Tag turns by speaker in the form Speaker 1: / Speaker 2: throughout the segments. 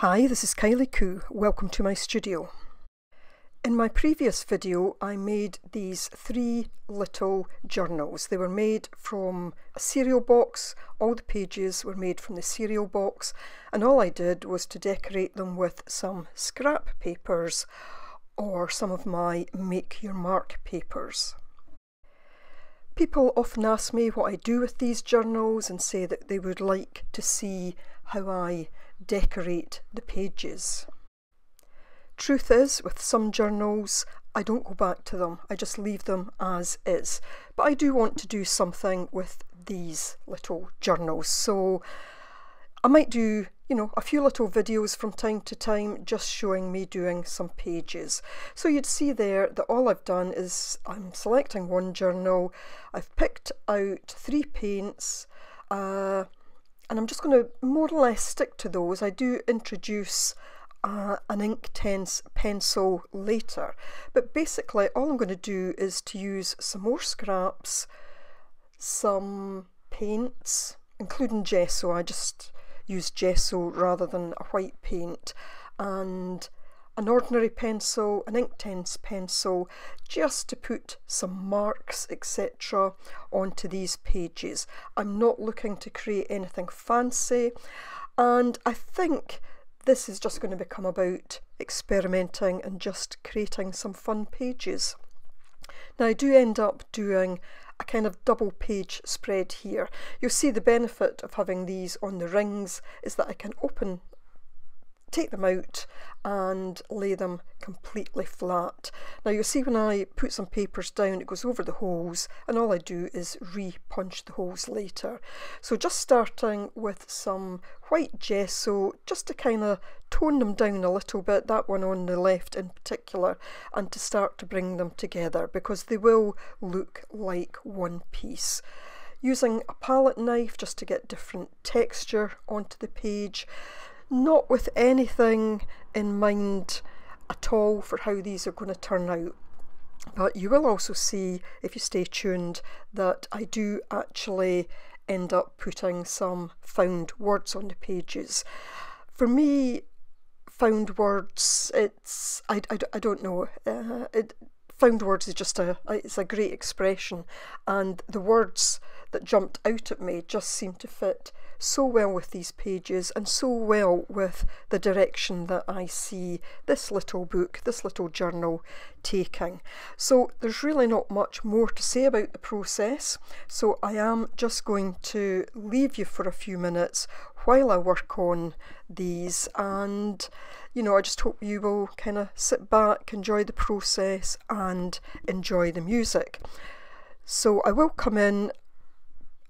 Speaker 1: Hi, this is Kylie Coo. Welcome to my studio. In my previous video, I made these three little journals. They were made from a cereal box. All the pages were made from the cereal box, and all I did was to decorate them with some scrap papers or some of my Make Your Mark papers. People often ask me what I do with these journals and say that they would like to see how I decorate the pages. Truth is, with some journals, I don't go back to them, I just leave them as is. But I do want to do something with these little journals, so I might do, you know, a few little videos from time to time just showing me doing some pages. So you'd see there that all I've done is I'm selecting one journal, I've picked out three paints, uh, and I'm just going to more or less stick to those. I do introduce uh, an Inktense pencil later, but basically all I'm going to do is to use some more scraps, some paints, including gesso. I just use gesso rather than a white paint, and an ordinary pencil, an Inktense pencil, just to put some marks, etc. onto these pages. I'm not looking to create anything fancy, and I think this is just going to become about experimenting and just creating some fun pages. Now I do end up doing a kind of double page spread here. You'll see the benefit of having these on the rings is that I can open take them out and lay them completely flat. Now you'll see when I put some papers down it goes over the holes and all I do is re-punch the holes later. So just starting with some white gesso just to kind of tone them down a little bit, that one on the left in particular, and to start to bring them together because they will look like one piece using a palette knife just to get different texture onto the page not with anything in mind at all for how these are going to turn out. But you will also see, if you stay tuned, that I do actually end up putting some found words on the pages. For me, found words, it's, I, I, I don't know, uh, it, found words is just a, it's a great expression and the words that jumped out at me just seemed to fit so well with these pages and so well with the direction that I see this little book, this little journal taking. So there's really not much more to say about the process. So I am just going to leave you for a few minutes while I work on these and you know I just hope you will kind of sit back enjoy the process and enjoy the music so I will come in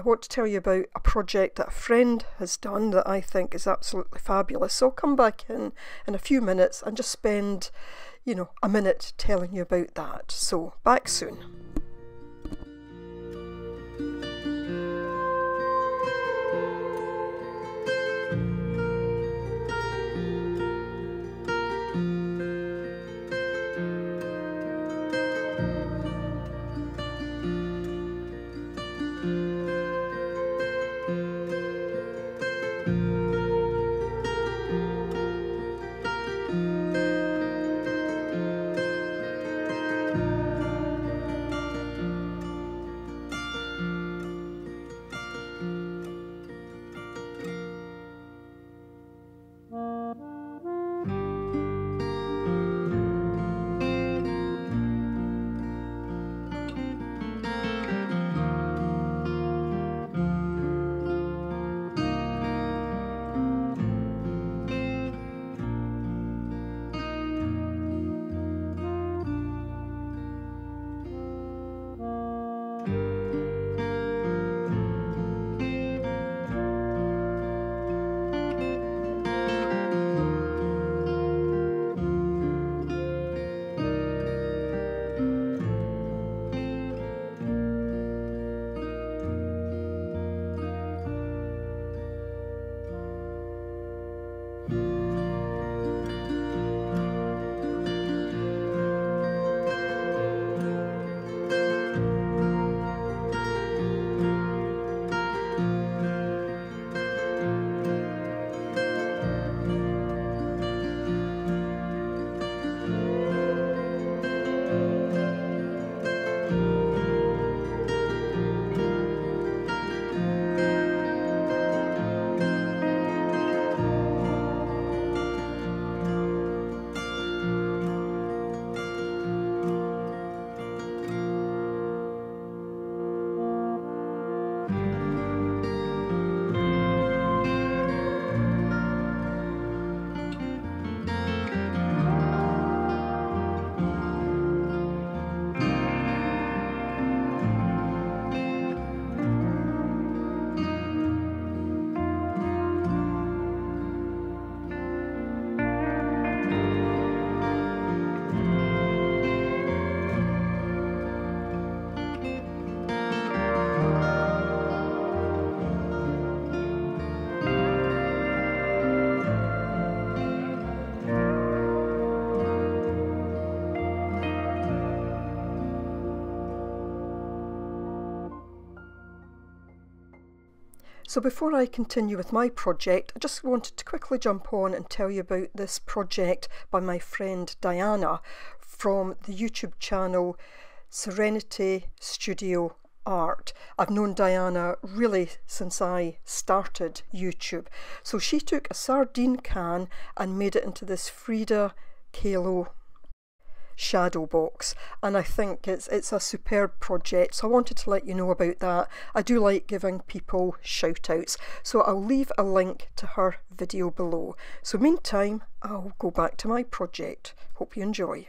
Speaker 1: I want to tell you about a project that a friend has done that I think is absolutely fabulous. So I'll come back in in a few minutes and just spend, you know, a minute telling you about that. So back soon. So before I continue with my project, I just wanted to quickly jump on and tell you about this project by my friend Diana from the YouTube channel Serenity Studio art. I've known Diana really since I started YouTube. So she took a sardine can and made it into this Frida Kahlo shadow box and I think it's it's a superb project. So I wanted to let you know about that. I do like giving people shout outs so I'll leave a link to her video below. So meantime I'll go back to my project. Hope you enjoy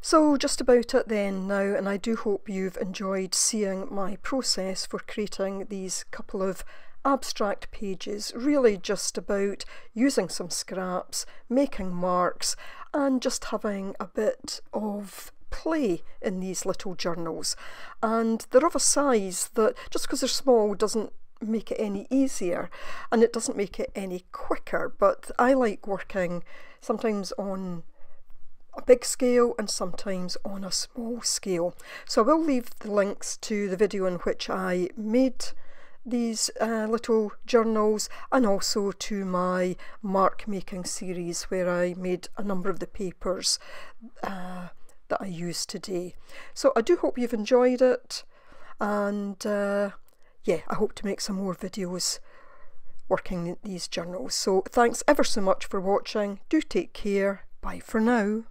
Speaker 1: So just about it then now and I do hope you've enjoyed seeing my process for creating these couple of abstract pages really just about using some scraps, making marks and just having a bit of play in these little journals. And they're of a size that just because they're small doesn't make it any easier and it doesn't make it any quicker. But I like working sometimes on a big scale and sometimes on a small scale. So I will leave the links to the video in which I made these uh, little journals and also to my mark making series where I made a number of the papers uh, that I use today. So I do hope you've enjoyed it and uh, yeah I hope to make some more videos working these journals. So thanks ever so much for watching. Do take care. Bye for now.